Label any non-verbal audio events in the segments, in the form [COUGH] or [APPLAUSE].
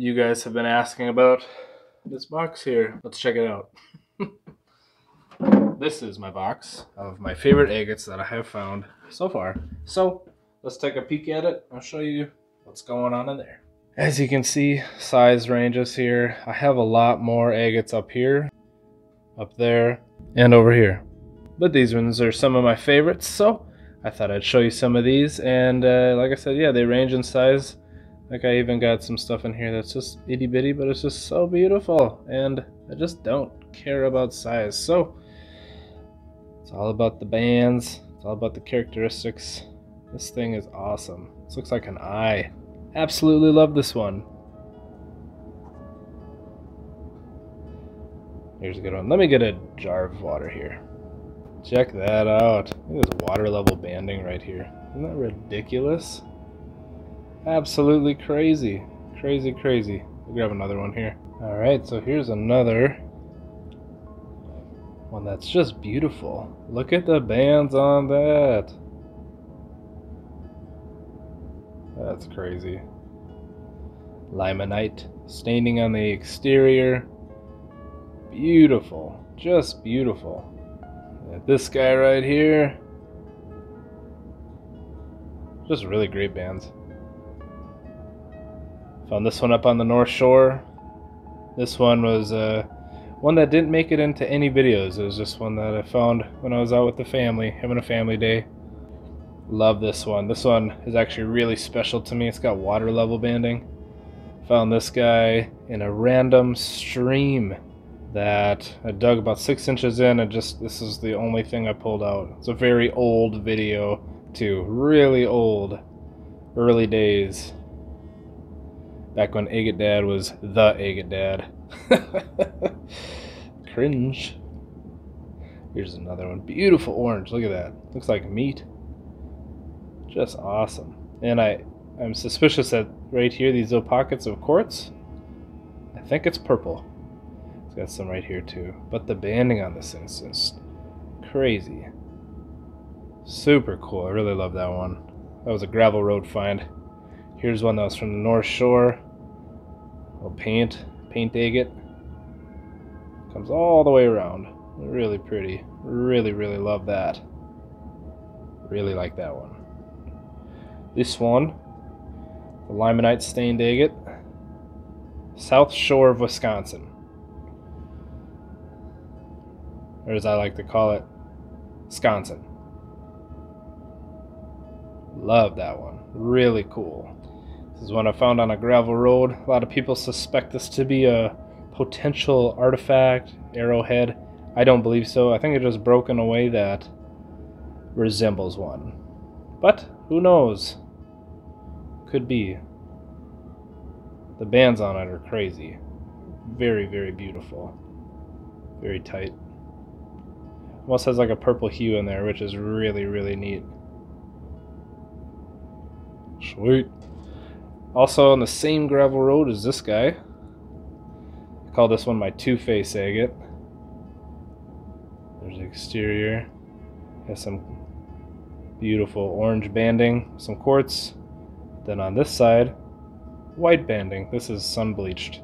You guys have been asking about this box here. Let's check it out. [LAUGHS] this is my box of my favorite agates that I have found so far. So let's take a peek at it. I'll show you what's going on in there. As you can see, size ranges here. I have a lot more agates up here, up there, and over here. But these ones are some of my favorites, so I thought I'd show you some of these. And uh, like I said, yeah, they range in size. Like I even got some stuff in here that's just itty bitty, but it's just so beautiful. And I just don't care about size. So it's all about the bands. It's all about the characteristics. This thing is awesome. This looks like an eye. Absolutely love this one. Here's a good one. Let me get a jar of water here. Check that out. Look at this water level banding right here. Isn't that ridiculous? Absolutely crazy. Crazy, crazy. We'll grab another one here. Alright, so here's another one that's just beautiful. Look at the bands on that. That's crazy. Limonite staining on the exterior. Beautiful. Just beautiful. And this guy right here. Just really great bands. Found this one up on the North Shore. This one was uh, one that didn't make it into any videos. It was just one that I found when I was out with the family, having a family day. Love this one. This one is actually really special to me. It's got water level banding. Found this guy in a random stream that I dug about six inches in and just this is the only thing I pulled out. It's a very old video too. Really old. Early days. Back when Agate Dad was the Agate Dad. [LAUGHS] Cringe. Here's another one. Beautiful orange. Look at that. Looks like meat. Just awesome. And I, I'm suspicious that right here, these little pockets of quartz, I think it's purple. It's got some right here too. But the banding on this is just crazy. Super cool. I really love that one. That was a gravel road find. Here's one that was from the North Shore. Little paint, paint agate. Comes all the way around. Really pretty. Really, really love that. Really like that one. This one, the limonite stained agate, South Shore of Wisconsin. Or as I like to call it, Wisconsin. Love that one. Really cool. This is one I found on a gravel road. A lot of people suspect this to be a potential artifact, arrowhead. I don't believe so. I think it just broken away that resembles one. But who knows? Could be. The bands on it are crazy. Very, very beautiful. Very tight. Almost has like a purple hue in there, which is really, really neat. Sweet. Also on the same gravel road as this guy. I call this one my two-face agate. There's the exterior. Has some beautiful orange banding, some quartz. Then on this side, white banding. This is sun bleached.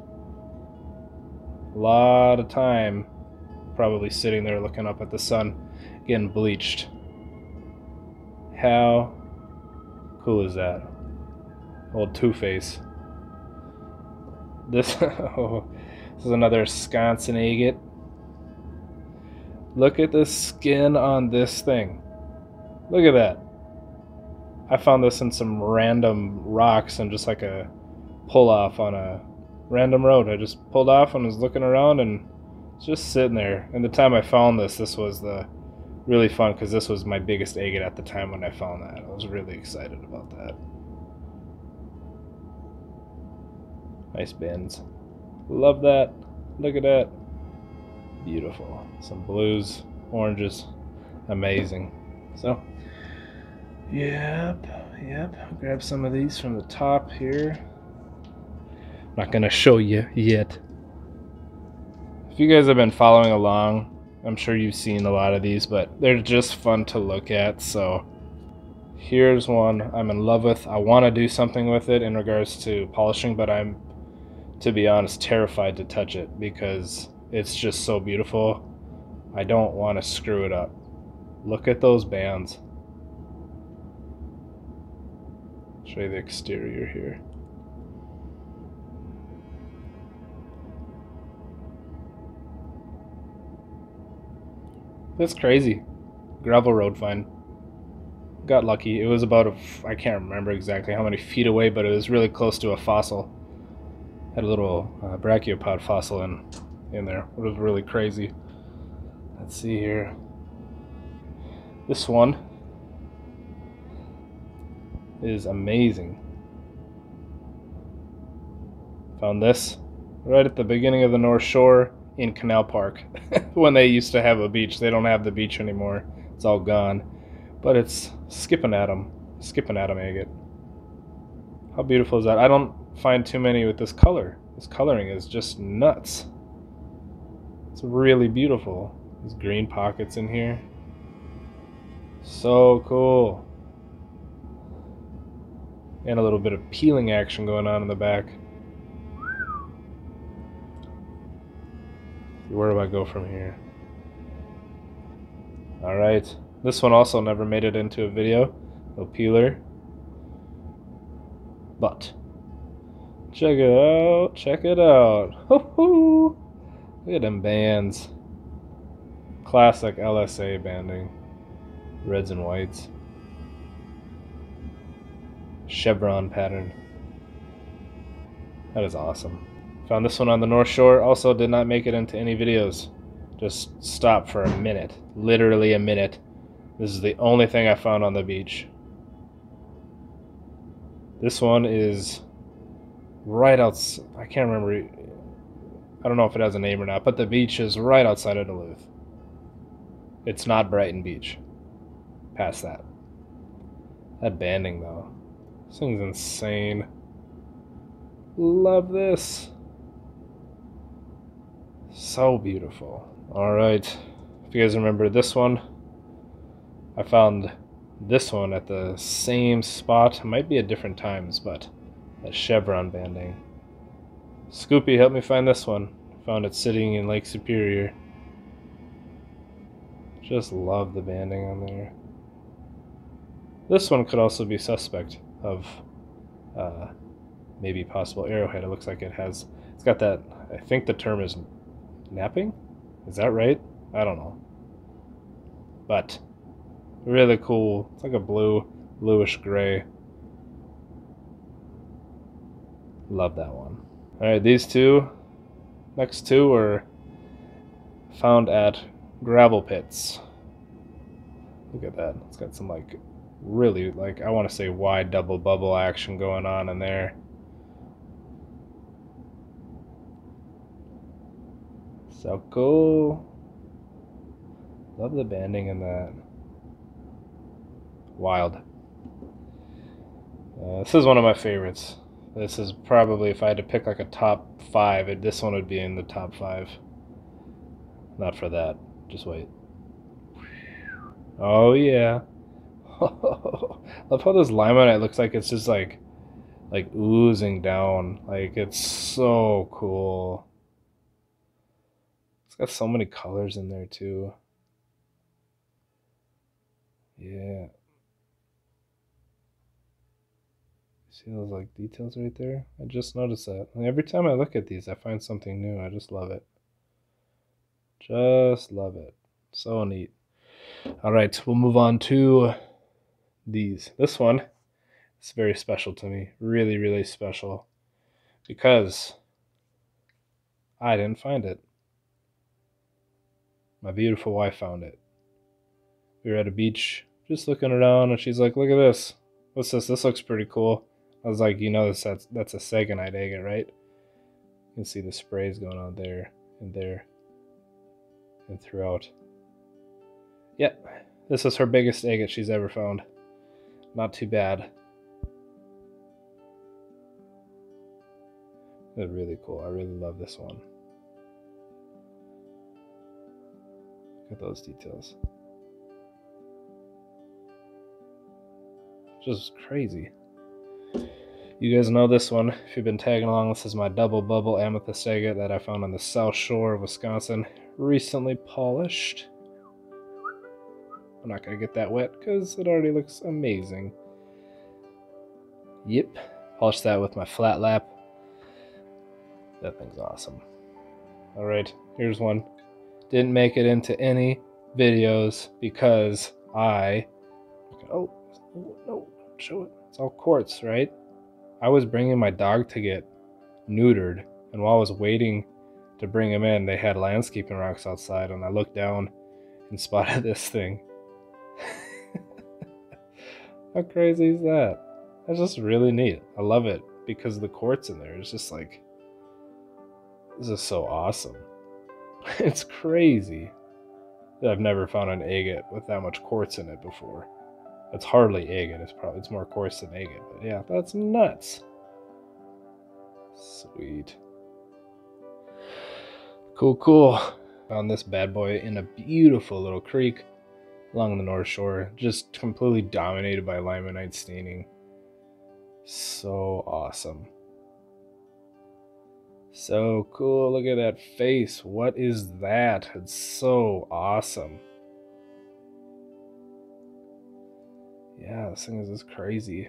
A lot of time probably sitting there looking up at the sun, getting bleached. How cool is that? Old Two Face. This, [LAUGHS] oh, this is another Wisconsin agate. Look at the skin on this thing. Look at that. I found this in some random rocks and just like a pull off on a random road. I just pulled off and was looking around and just sitting there. And the time I found this, this was the really fun because this was my biggest agate at the time when I found that. I was really excited about that. Nice bends. Love that. Look at that. Beautiful. Some blues, oranges. Amazing. So, yep, yep. Grab some of these from the top here. Not gonna show you yet. If you guys have been following along, I'm sure you've seen a lot of these, but they're just fun to look at. So here's one I'm in love with. I want to do something with it in regards to polishing, but I'm to be honest, terrified to touch it because it's just so beautiful. I don't want to screw it up. Look at those bands. Show you the exterior here. That's crazy. Gravel road find. Got lucky. It was about a, I can't remember exactly how many feet away, but it was really close to a fossil. Had a little uh, brachiopod fossil in, in there. It was really crazy. Let's see here. This one is amazing. Found this right at the beginning of the North Shore in Canal Park [LAUGHS] when they used to have a beach. They don't have the beach anymore. It's all gone. But it's skip-an-atom, skipping atom agate. How beautiful is that? I don't find too many with this color. This coloring is just nuts. It's really beautiful. These green pockets in here. So cool. And a little bit of peeling action going on in the back. Where do I go from here? Alright. This one also never made it into a video. No peeler. But check it out. Check it out. Hoo-hoo. Look at them bands. Classic LSA banding. Reds and whites. Chevron pattern. That is awesome. Found this one on the North Shore. Also did not make it into any videos. Just stopped for a minute. Literally a minute. This is the only thing I found on the beach. This one is right outside. I can't remember. I don't know if it has a name or not, but the beach is right outside of Duluth. It's not Brighton Beach. Past that. That banding, though. This thing's insane. Love this. So beautiful. Alright. If you guys remember this one, I found this one at the same spot. Might be at different times, but a chevron banding. Scoopy helped me find this one. Found it sitting in Lake Superior. Just love the banding on there. This one could also be suspect of uh, maybe possible arrowhead. It looks like it has, it's got that, I think the term is knapping? Is that right? I don't know. But really cool. It's like a blue, bluish gray. Love that one. Alright, these two, next two are found at gravel pits. Look at that. It's got some like really like I want to say wide double bubble action going on in there. So cool. Love the banding in that. Wild. Uh, this is one of my favorites. This is probably, if I had to pick like a top five, this one would be in the top five. Not for that. Just wait. Oh, yeah. [LAUGHS] Love how this limonite looks like it's just like, like oozing down. Like, it's so cool. It's got so many colors in there too. Yeah. See those like details right there? I just noticed that. And every time I look at these, I find something new. I just love it. Just love it. So neat. All right, we'll move on to these. This one is very special to me. Really, really special. Because I didn't find it. My beautiful wife found it. We were at a beach just looking around and she's like, look at this. What's this? This looks pretty cool. I was like, you know, that's, that's a Sagenite agate, right? You can see the sprays going on there and there and throughout. Yep, this is her biggest agate she's ever found. Not too bad. Really cool. I really love this one. Look at those details. Just crazy. You guys know this one. If you've been tagging along, this is my double bubble amethyst agate that I found on the south shore of Wisconsin. Recently polished. I'm not going to get that wet because it already looks amazing. Yep. Polished that with my flat lap. That thing's awesome. Alright, here's one. Didn't make it into any videos because I... Oh, oh no, show it. It's all quartz, right? I was bringing my dog to get neutered, and while I was waiting to bring him in, they had landscaping rocks outside, and I looked down and [LAUGHS] spotted this thing. [LAUGHS] How crazy is that? That's just really neat. I love it because the quartz in there is just like, this is so awesome. [LAUGHS] it's crazy. that I've never found an agate with that much quartz in it before. It's hardly agate. It's probably it's more coarse than agate. But yeah, that's nuts. Sweet. Cool, cool. Found this bad boy in a beautiful little creek along the North Shore, just completely dominated by limonite staining. So awesome. So cool. Look at that face. What is that? It's so awesome. Yeah, this thing is just crazy.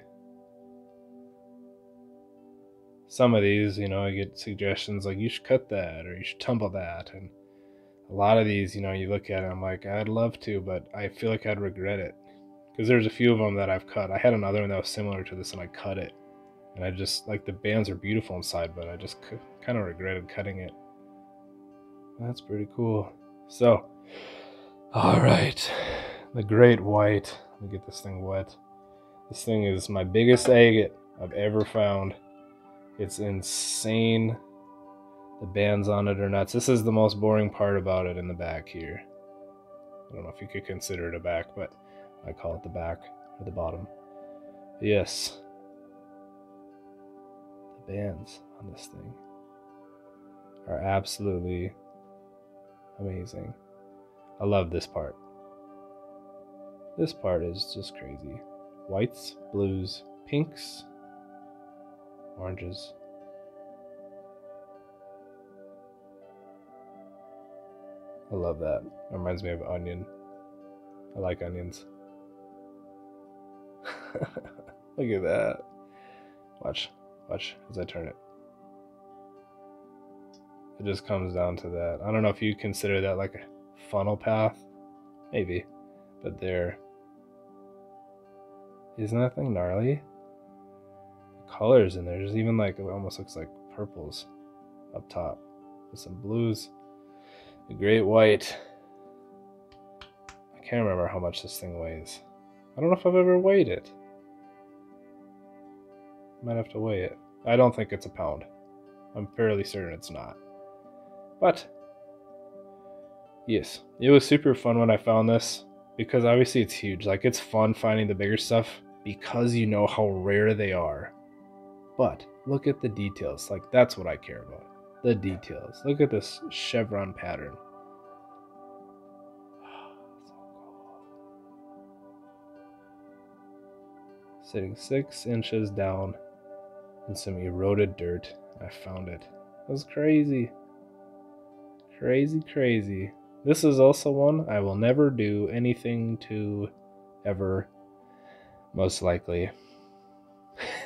Some of these, you know, I get suggestions like you should cut that or you should tumble that. And a lot of these, you know, you look at it, I'm like, I'd love to, but I feel like I'd regret it. Because there's a few of them that I've cut. I had another one that was similar to this and I cut it. And I just, like, the bands are beautiful inside, but I just kind of regretted cutting it. That's pretty cool. So, all right, the great white. Let me get this thing wet. This thing is my biggest agate I've ever found. It's insane. The bands on it are nuts. This is the most boring part about it in the back here. I don't know if you could consider it a back, but I call it the back or the bottom. Yes. The bands on this thing are absolutely amazing. I love this part. This part is just crazy. Whites, blues, pinks, oranges. I love that. It reminds me of onion. I like onions. [LAUGHS] Look at that. Watch. Watch as I turn it. It just comes down to that. I don't know if you consider that like a funnel path. Maybe. But there. Isn't that thing gnarly? The colors in there. There's even like, it almost looks like purples up top. With some blues. The great white. I can't remember how much this thing weighs. I don't know if I've ever weighed it. Might have to weigh it. I don't think it's a pound. I'm fairly certain it's not. But, yes, it was super fun when I found this because obviously it's huge. Like, it's fun finding the bigger stuff because you know how rare they are. But look at the details. Like, that's what I care about. The details. Look at this chevron pattern. [SIGHS] Sitting six inches down in some eroded dirt. I found it. It was crazy. Crazy, crazy. This is also one I will never do anything to ever, most likely.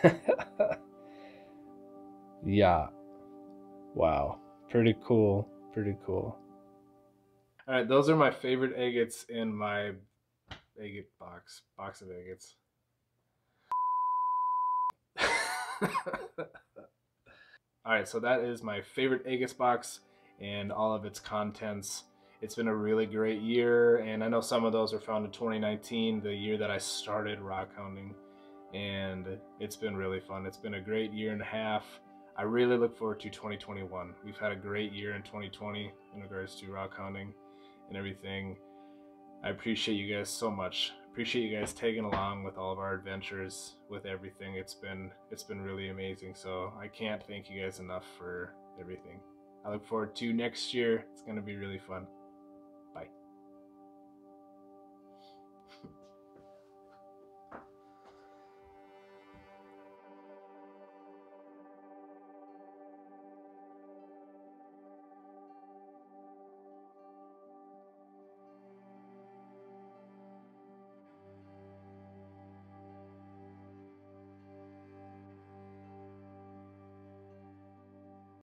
[LAUGHS] yeah. Wow. Pretty cool. Pretty cool. All right, those are my favorite agates in my agate box, box of agates. [LAUGHS] All right, so that is my favorite agates box and all of its contents. It's been a really great year, and I know some of those were found in 2019, the year that I started rock hounding, and it's been really fun. It's been a great year and a half. I really look forward to 2021. We've had a great year in 2020 in regards to rock hounding and everything. I appreciate you guys so much. Appreciate you guys tagging along with all of our adventures with everything. It's been it's been really amazing. So I can't thank you guys enough for everything. I look forward to next year. It's going to be really fun.